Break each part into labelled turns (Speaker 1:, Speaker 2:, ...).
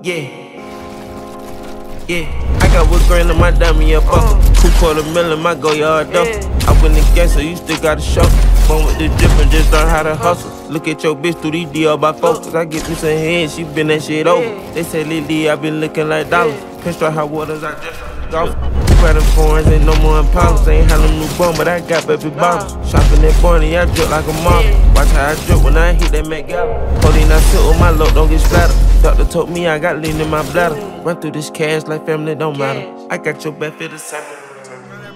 Speaker 1: Yeah. Yeah. I got wood grain in my dummy up up. Two quarter million, my go yard up. I win the game, so you still gotta show. Born with the different, just learn how to hustle. Look at your bitch through these Dior by focus. Oh. I get me some head, she been that shit over. They say Lily, I been looking like dollars. Pinstripe hot waters, I just golf. Credit foreigns, ain't no more Impalas. Ain't had no new bum, but I got baby bottles. Shopping at Barney, I drip like a model. Watch how I drip when I hit that Gala. Holding I sit with my luck, don't get splattered. Doctor told me I got lean in my bladder. Run through this cash like family don't matter. I got your back for the same.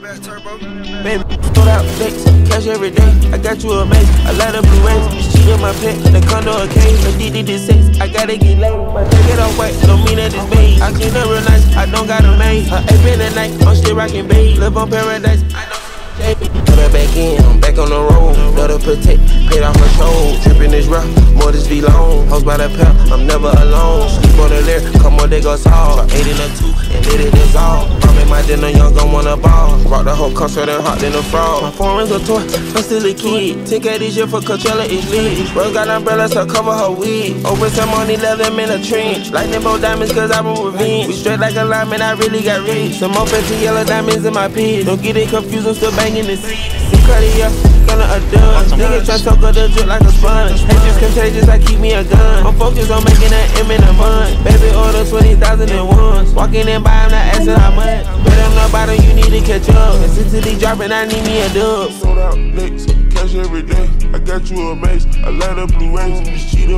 Speaker 1: Baby, throw out dates, cash every day. I got you a maze, a lot of blue rays. She in my pet, the condo a cave. A DD this sex, I gotta get laid. My it off white, don't mean that it's beige. I clean up real nice, I don't got a maid. A eight pin at night, I'm still rocking beige. Live on paradise, I know. Put her back in, I'm back on the road. Her protect, paid off my show. Tripping this rough, more this V long. Hoes by the pair, I'm never alone. Sleep on the lyric, come on, they go soft. Eight in a two, and lit it is all. I'm in my dinner, young, gon' wanna ball. Rock the whole concert and hot in the frog. My foreign's a toy, I'm still a kid. 10K this year for Coachella is lit. Rose got umbrellas to cover her wig. Over some money, let them in a trench. Lightning bolt diamonds, cause I been revenge. We straight like a lineman, I really got rich. Some more fancy yellow diamonds in my pit. Don't get it confused, I'm still banging this. You cut it gonna a done. Nigga try to talk the drip like a sponge. Hate is contagious, I keep me a gun. I'm focused on making that M in a month. Baby order 20,000 at once. Walking in by, I'm not asking how much. But I'm not bottom, you need to catch up. And since Intensity dropping, I need me a dub.
Speaker 2: Sold out licks, cash every day. I got you a mace, a lot of blue rays.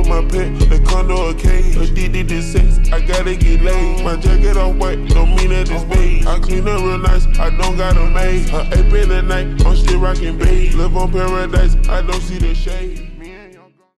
Speaker 2: On my pet, the condo a cage. A DD this sex, I gotta get laid. My jacket all white, don't mean that it's beige. I clean up real nice, I don't got a maid. A ape in the night, I'm still rocking beige. Live on paradise, I don't see the shade.